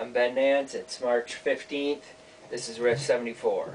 I'm Ben Nance. It's March 15th. This is Riff 74.